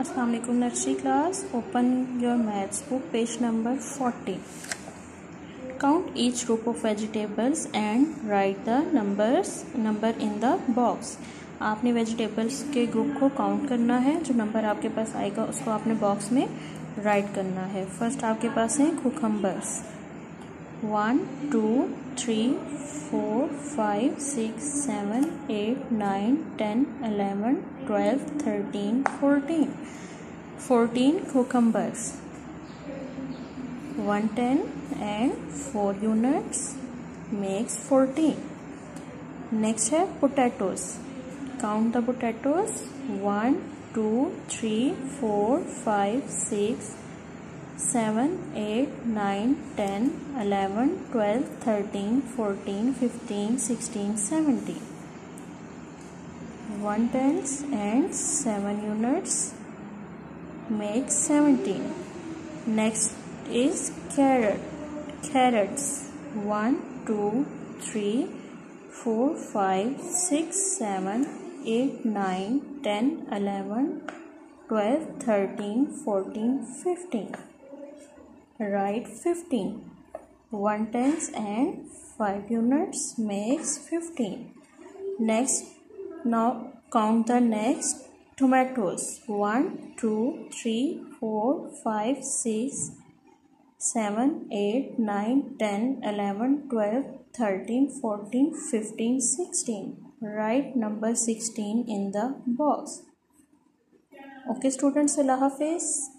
अस्सलाम वालेकुम nursery class, open your maths book, page number forty. Count each group of vegetables and write the numbers number in the box आपने vegetables के group को count करना है, जो number आपके पास आएगा, उसको आपने बॉक्स में राइट करना है। फ़र्स्ट आपके पास है कुकम्बर्स 1, 2, 3, 4, 5, 6, 7, 8, 9, 10, 11, 12, 13, 14. 14 cucumbers. 110 and 4 units makes 14. Next have potatoes. Count the potatoes. 1, 2, 3, 4, 5, 6, 7, 8, 9, 10, 11, 12, 13, 14, 15, 16, 17. 1 tens and 7 units make 17. Next is carrot. Carrots 1, 2, 3, 4, 5, 6, 7, 8, 9, 10, 11, 12, 13, 14, 15. Write 15. 1 tens and 5 units makes 15. Next, now count the next tomatoes. 1, 2, 3, 4, 5, 6, 7, 8, 9, 10, 11, 12, 13, 14, 15, 16. Write number 16 in the box. Okay students, Allah Hafiz.